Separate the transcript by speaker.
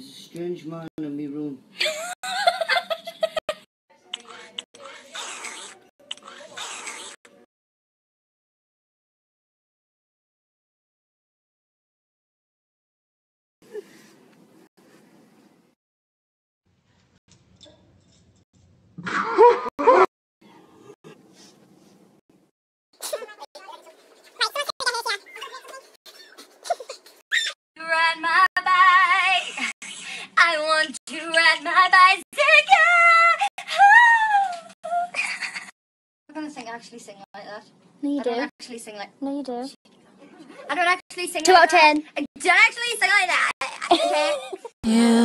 Speaker 1: strange man in my room.
Speaker 2: ride my bicycle. I'm gonna sing actually sing like that.
Speaker 3: No, you
Speaker 2: I don't actually sing like
Speaker 3: No, you do.
Speaker 2: I don't actually sing
Speaker 3: Two
Speaker 2: like
Speaker 3: out of ten.
Speaker 2: I don't actually sing like that. Okay.
Speaker 4: You